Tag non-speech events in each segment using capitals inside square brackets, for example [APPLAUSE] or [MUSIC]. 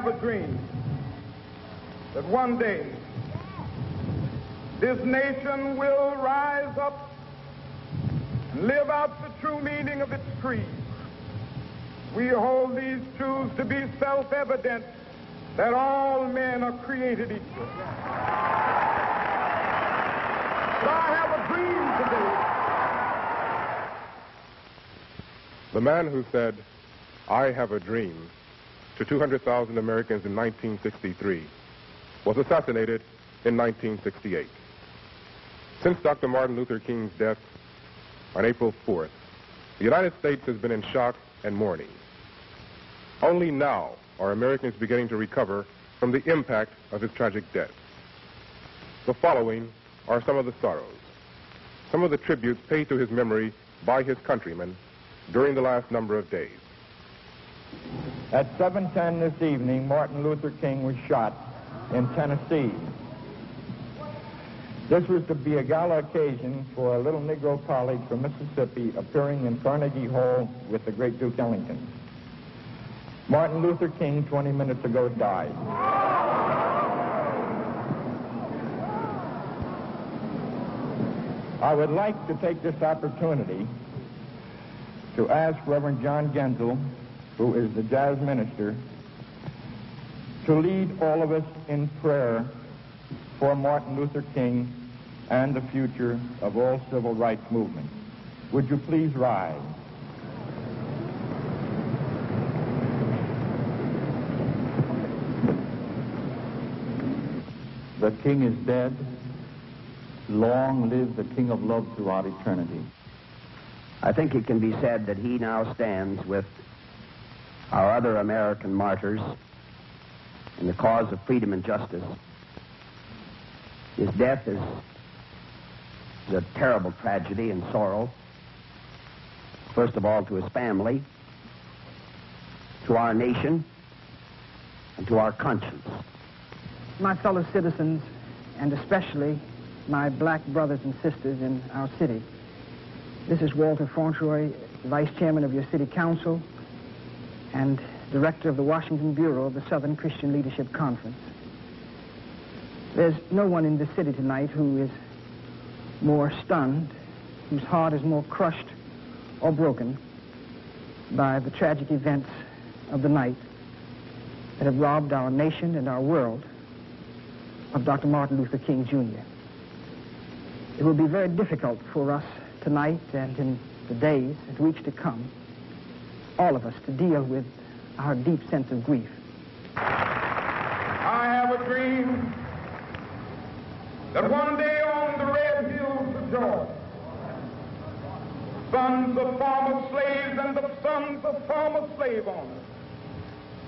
have a dream that one day this nation will rise up and live out the true meaning of its creed. We hold these truths to be self-evident that all men are created equal. But I have a dream today. The man who said, I have a dream, to 200,000 Americans in 1963 was assassinated in 1968. Since Dr. Martin Luther King's death on April 4th, the United States has been in shock and mourning. Only now are Americans beginning to recover from the impact of his tragic death. The following are some of the sorrows, some of the tributes paid to his memory by his countrymen during the last number of days. At 7.10 this evening, Martin Luther King was shot in Tennessee. This was to be a gala occasion for a little Negro college from Mississippi appearing in Carnegie Hall with the great Duke Ellington. Martin Luther King, 20 minutes ago, died. I would like to take this opportunity to ask Reverend John Gensel, who is the jazz minister, to lead all of us in prayer for Martin Luther King and the future of all civil rights movements. Would you please rise? The King is dead. Long live the King of Love throughout eternity. I think it can be said that he now stands with our other American martyrs in the cause of freedom and justice. His death is, is a terrible tragedy and sorrow. First of all, to his family, to our nation, and to our conscience. My fellow citizens, and especially my black brothers and sisters in our city. This is Walter Fauntroy, Vice Chairman of your City Council and Director of the Washington Bureau of the Southern Christian Leadership Conference. There's no one in the city tonight who is more stunned, whose heart is more crushed or broken by the tragic events of the night that have robbed our nation and our world of Dr. Martin Luther King, Jr. It will be very difficult for us tonight and in the days and weeks to come, all of us, to deal with our deep sense of grief. I have a dream that one day on the red hills of Georgia, sons of former slaves and the sons of former slave owners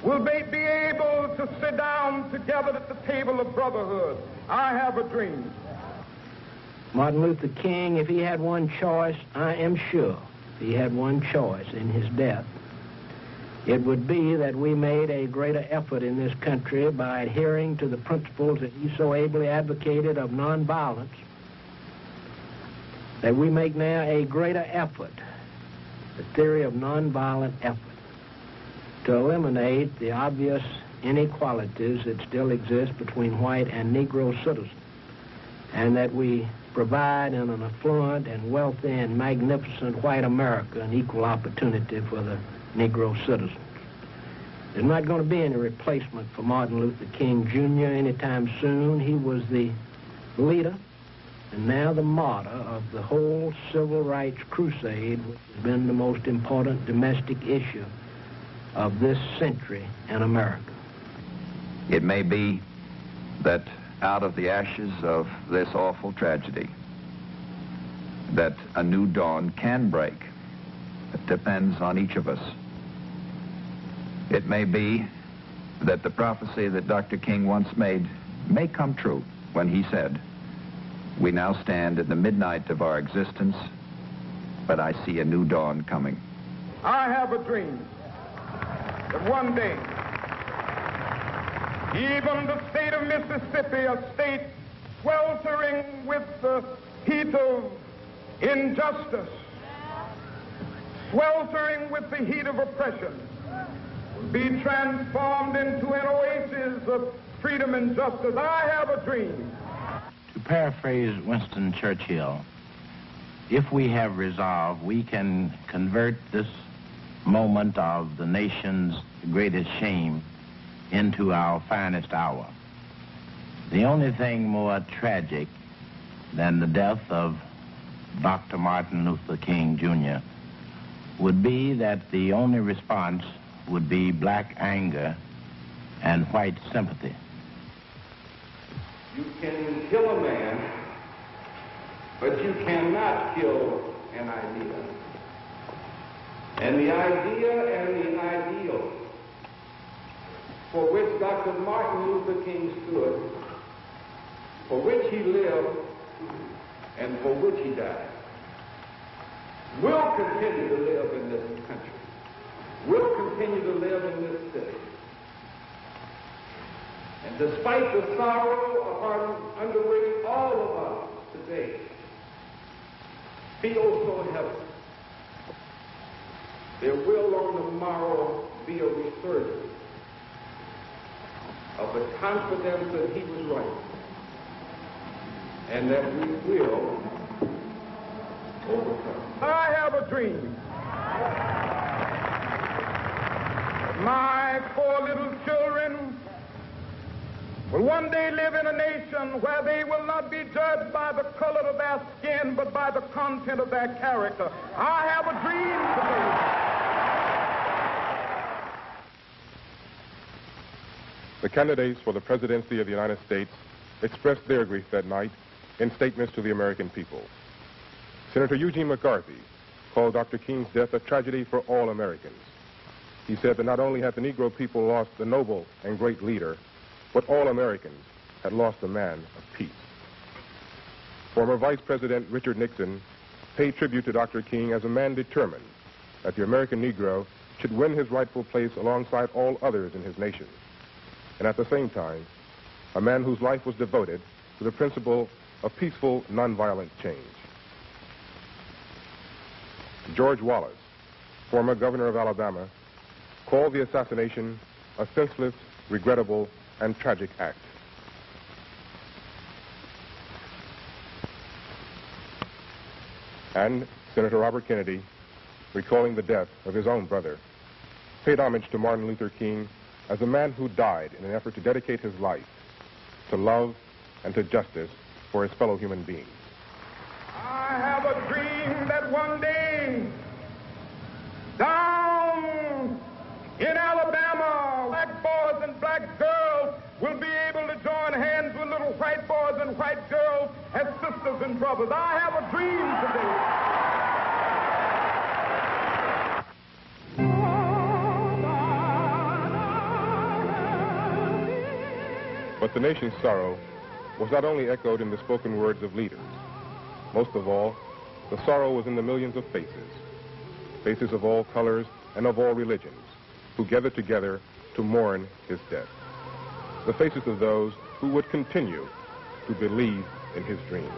will be, be able to sit down together at the table of brotherhood. I have a dream. Martin Luther King, if he had one choice, I am sure, he had one choice in his death, it would be that we made a greater effort in this country by adhering to the principles that he so ably advocated of nonviolence, that we make now a greater effort, the theory of nonviolent effort, to eliminate the obvious inequalities that still exist between white and Negro citizens, and that we provide in an affluent and wealthy and magnificent white America an equal opportunity for the Negro citizens. There's not going to be any replacement for Martin Luther King Jr. anytime soon. He was the leader and now the martyr of the whole civil rights crusade, which has been the most important domestic issue of this century in America. It may be that out of the ashes of this awful tragedy, that a new dawn can break. It depends on each of us. It may be that the prophecy that Dr. King once made may come true when he said, we now stand in the midnight of our existence, but I see a new dawn coming. I have a dream that one day, even the state of Mississippi, a state sweltering with the heat of injustice, sweltering with the heat of oppression, be transformed into an oasis of freedom and justice. I have a dream. To paraphrase Winston Churchill, if we have resolve, we can convert this moment of the nation's greatest shame into our finest hour. The only thing more tragic than the death of Dr. Martin Luther King Jr. would be that the only response would be black anger and white sympathy. You can kill a man, but you cannot kill an idea. And the idea and the ideal for which Dr. Martin Luther King stood, for which he lived, and for which he died, will continue to live in this country, will continue to live in this city. And despite the sorrow upon under which all of us today feel so heavy, there will on the morrow be a resurgence of the confidence that he was right and that we will overcome. I have a dream. My four little children will one day live in a nation where they will not be judged by the color of their skin, but by the content of their character. I have a dream today. The candidates for the presidency of the United States expressed their grief that night in statements to the American people. Senator Eugene McCarthy called Dr. King's death a tragedy for all Americans. He said that not only had the Negro people lost the noble and great leader, but all Americans had lost a man of peace. Former Vice President Richard Nixon paid tribute to Dr. King as a man determined that the American Negro should win his rightful place alongside all others in his nation. And at the same time, a man whose life was devoted to the principle of peaceful, nonviolent change. George Wallace, former governor of Alabama, called the assassination a senseless, regrettable, and tragic act. And Senator Robert Kennedy, recalling the death of his own brother, paid homage to Martin Luther King as a man who died in an effort to dedicate his life to love and to justice for his fellow human beings. I have a dream that one day, white girls as sisters. I have a dream today. But the nation's sorrow was not only echoed in the spoken words of leaders. Most of all, the sorrow was in the millions of faces, faces of all colors and of all religions, who gathered together to mourn his death. The faces of those who would continue to believe in his dream.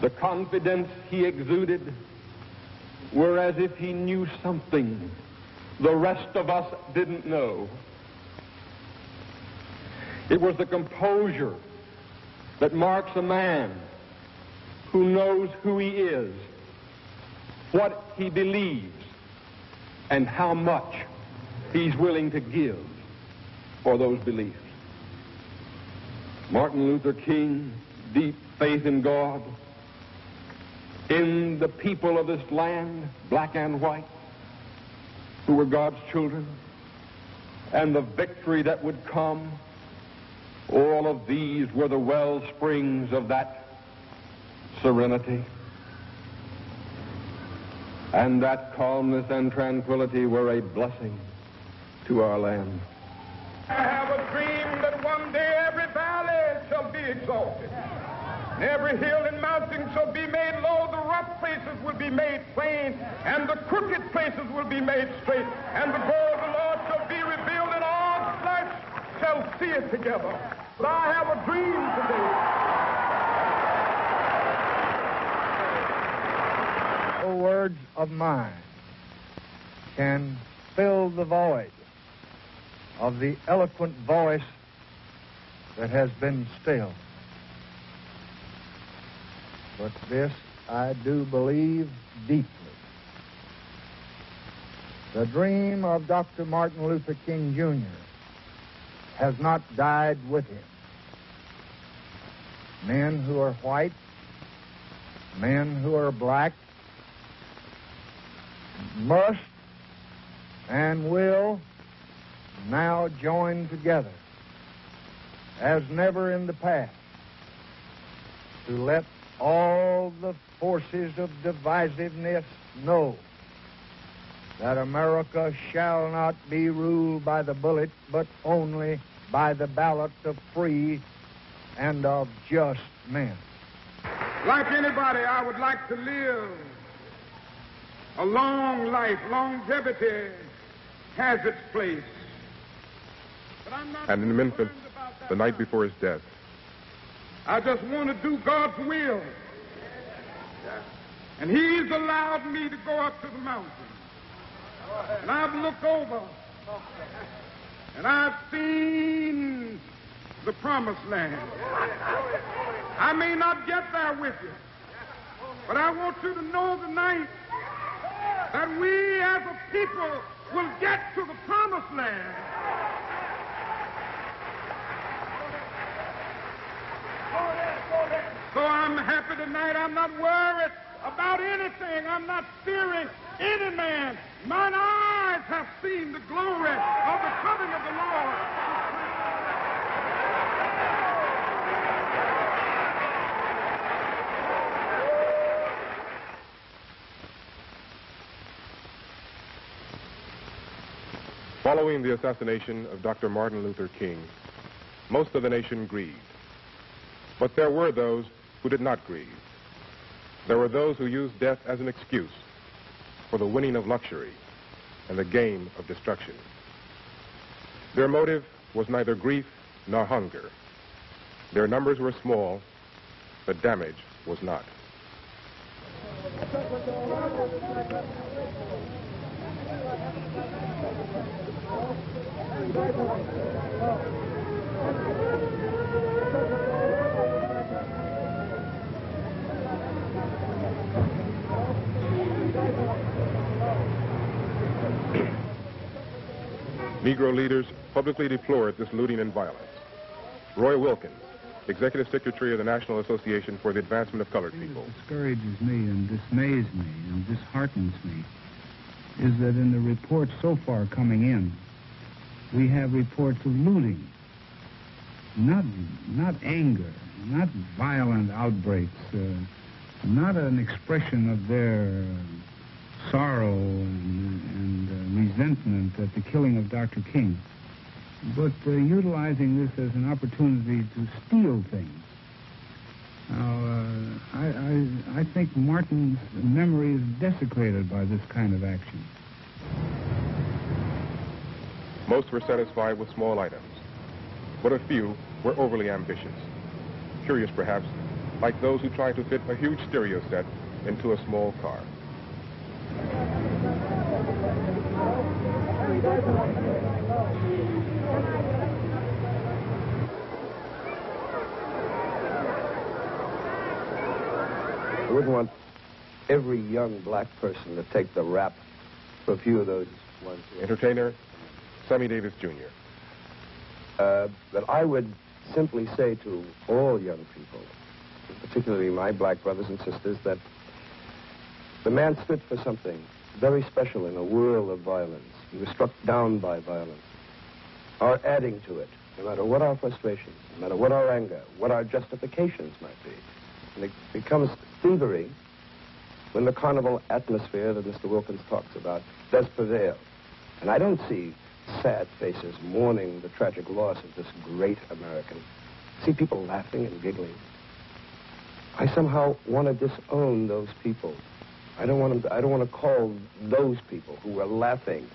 The confidence he exuded were as if he knew something the rest of us didn't know. It was the composure that marks a man who knows who he is, what he believes, and how much he's willing to give for those beliefs. Martin Luther King, deep faith in God, in the people of this land, black and white, who were God's children, and the victory that would come. All of these were the well springs of that serenity. And that calmness and tranquility were a blessing to our land. I have a dream that one day every valley shall be exalted. And every hill and mountain shall be made low, the rough places will be made plain, and the crooked places will be made straight, and the glory of the Lord shall be revealed in all flesh. shall see it together. But I have a dream today. No words of mine can fill the void of the eloquent voice that has been still. But this I do believe deeply. The dream of Dr. Martin Luther King Jr. has not died with him. Men who are white, men who are black, must and will now join together as never in the past to let all the forces of divisiveness know that America shall not be ruled by the bullet, but only by the ballot of free and of just men. Like anybody, I would like to live a long life. Longevity has its place. And in Memphis, the night before his death, I just want to do God's will. And He's allowed me to go up to the mountain. And I've looked over and I've seen the promised land. I may not get there with you, but I want you to know tonight that we as a people will get to the promised land. So I'm happy tonight. I'm not worried about anything. I'm not fearing any man. Mine eyes have seen the glory of the coming of the Lord. Following the assassination of Dr. Martin Luther King, most of the nation grieved. But there were those who did not grieve. There were those who used death as an excuse for the winning of luxury and the game of destruction. Their motive was neither grief nor hunger. Their numbers were small, but damage was not. Negro leaders publicly deplored this looting and violence. Roy Wilkins, Executive Secretary of the National Association for the Advancement of Colored People. What discourages me and dismays me and disheartens me is that in the reports so far coming in, we have reports of looting, not not anger, not violent outbreaks, uh, not an expression of their sorrow and, and uh, resentment at the killing of Dr. King, but uh, utilizing this as an opportunity to steal things. Now, uh, I, I, I think Martin's memory is desecrated by this kind of action. Most were satisfied with small items, but a few were overly ambitious. Curious, perhaps, like those who tried to fit a huge stereo set into a small car. I wouldn't want every young black person to take the rap for a few of those ones. Entertainer Sammy Davis Jr. Uh, but I would simply say to all young people, particularly my black brothers and sisters, that the man stood for something very special in a world of violence. He was struck down by violence. Our adding to it, no matter what our frustrations, no matter what our anger, what our justifications might be, and it becomes thievery when the carnival atmosphere that Mr. Wilkins talks about does prevail. And I don't see sad faces mourning the tragic loss of this great American. I see people laughing and giggling. I somehow want to disown those people. I don't want to, I don't want to call those people who were laughing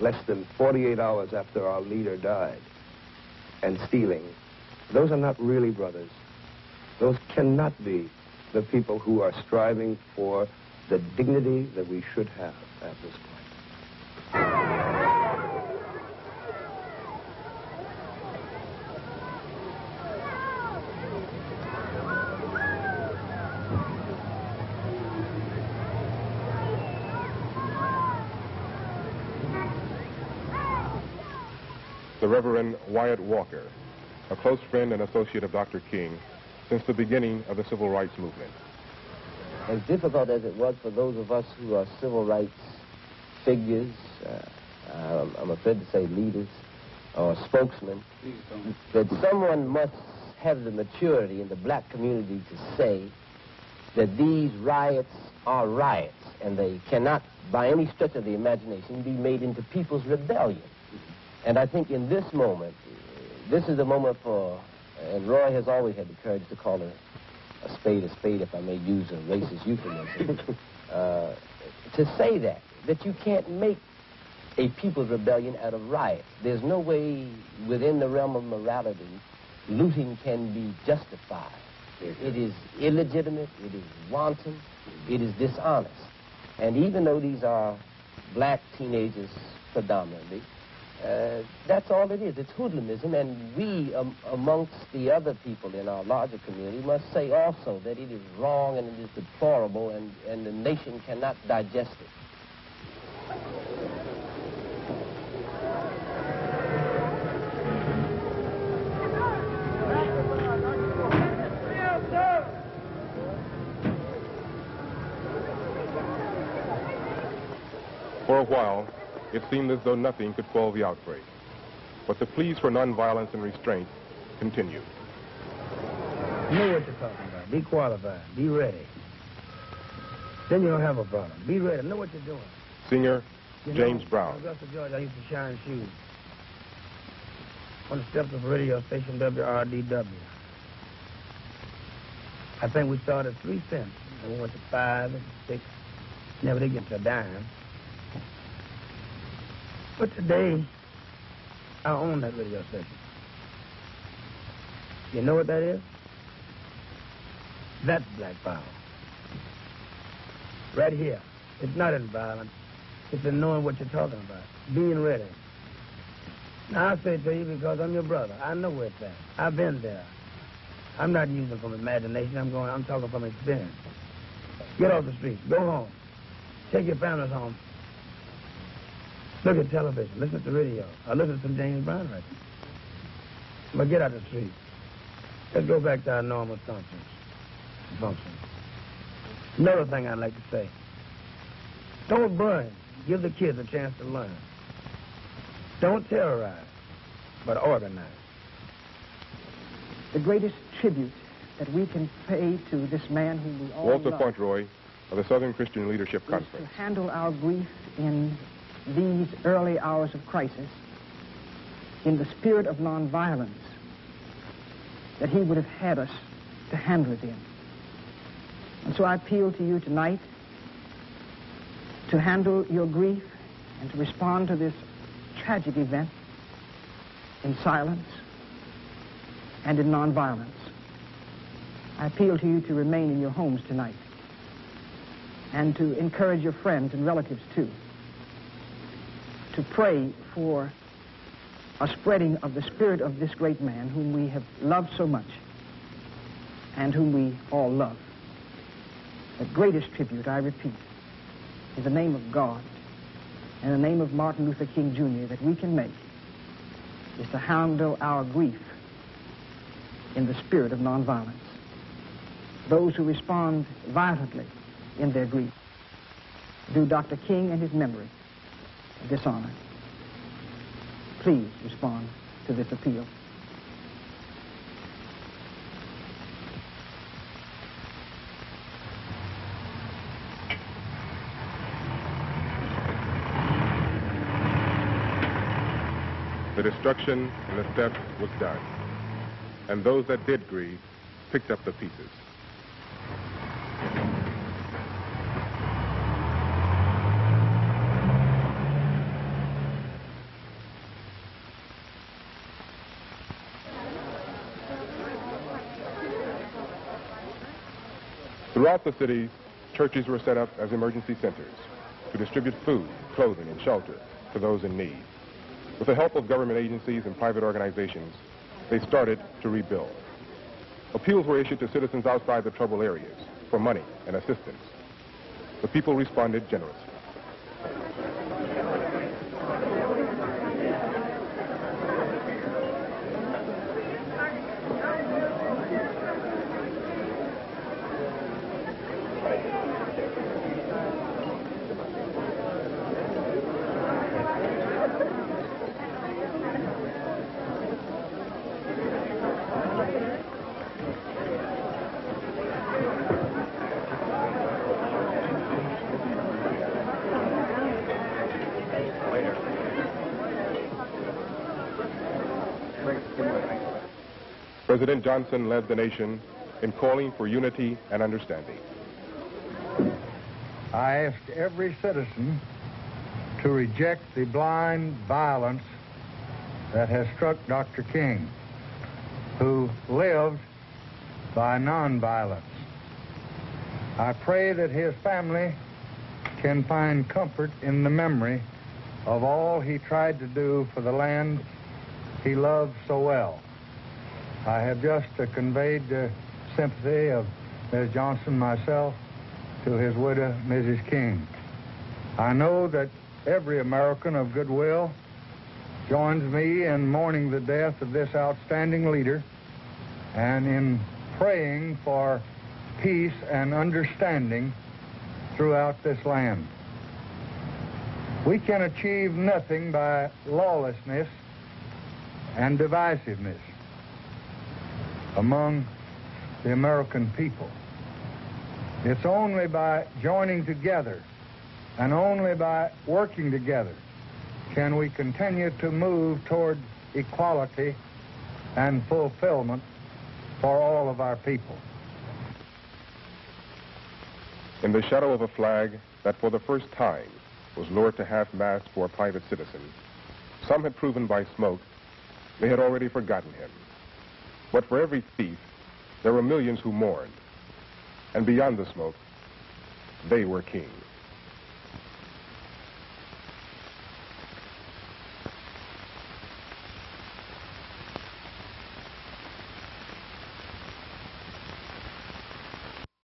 less than 48 hours after our leader died. and stealing, those are not really brothers. Those cannot be the people who are striving for the dignity that we should have at this point. The Reverend Wyatt Walker, a close friend and associate of Dr. King since the beginning of the civil rights movement. As difficult as it was for those of us who are civil rights figures, uh, I'm, I'm afraid to say leaders or spokesmen, that someone must have the maturity in the black community to say that these riots are riots and they cannot, by any stretch of the imagination, be made into people's rebellion. And I think in this moment, this is the moment for, and Roy has always had the courage to call a, a spade a spade, if I may use a racist euphemism, [LAUGHS] uh, to say that, that you can't make a people's rebellion out of riots. There's no way within the realm of morality looting can be justified. It is illegitimate, it is wanton, it is dishonest. And even though these are black teenagers predominantly, uh, that's all it is. It's hoodlumism, and we, um, amongst the other people in our larger community, must say also that it is wrong and it is deplorable, and, and the nation cannot digest it. For a while, it seemed as though nothing could quell the outbreak. But the pleas for nonviolence and restraint continued. Know what you're talking about. Be qualified. Be ready. Then you don't have a problem. Be ready. Know what you're doing. Senior You James know, Brown. In Augusta, Georgia, I used to shine shoes on the steps of radio station WRDW. I think we started three cents. And we went to five and six. Never did get to a dime. But today, I own that radio station. You know what that is? That's black power. Right here. It's not in violence. It's in knowing what you're talking about. Being ready. Now, I say it to you because I'm your brother. I know where it's at. I've been there. I'm not using from imagination. I'm going. I'm talking from experience. Get off the street. Go home. Take your families home. Look at television. Listen to the radio. Or listen to some James Brown records. But get out of the street. Let's go back to our normal functions. Functions. Another thing I'd like to say. Don't burn. Give the kids a chance to learn. Don't terrorize, but organize. The greatest tribute that we can pay to this man whom we all Walter love Fauntroy of the Southern Christian Leadership is to Conference. handle our grief in these early hours of crisis in the spirit of nonviolence that he would have had us to handle it in. And so I appeal to you tonight to handle your grief and to respond to this tragic event in silence and in nonviolence. I appeal to you to remain in your homes tonight and to encourage your friends and relatives too to pray for a spreading of the spirit of this great man whom we have loved so much and whom we all love. The greatest tribute, I repeat, in the name of God and the name of Martin Luther King Jr. that we can make is to handle our grief in the spirit of nonviolence. Those who respond violently in their grief do Dr. King and his memory dishonor. Please respond to this appeal. The destruction in the steppes was done, and those that did grieve picked up the pieces. Throughout the city, churches were set up as emergency centers to distribute food, clothing, and shelter to those in need. With the help of government agencies and private organizations, they started to rebuild. Appeals were issued to citizens outside the troubled areas for money and assistance. The people responded generously. President Johnson led the nation in calling for unity and understanding. I ask every citizen to reject the blind violence that has struck Dr. King, who lived by nonviolence. I pray that his family can find comfort in the memory of all he tried to do for the land he loved so well. I have just uh, conveyed the sympathy of Ms. Johnson myself to his widow, Mrs. King. I know that every American of goodwill joins me in mourning the death of this outstanding leader and in praying for peace and understanding throughout this land. We can achieve nothing by lawlessness and divisiveness among the American people. It's only by joining together and only by working together can we continue to move toward equality and fulfillment for all of our people. In the shadow of a flag that for the first time was lowered to half-mast for a private citizen, some had proven by smoke they had already forgotten him. But for every thief, there were millions who mourned. And beyond the smoke, they were king.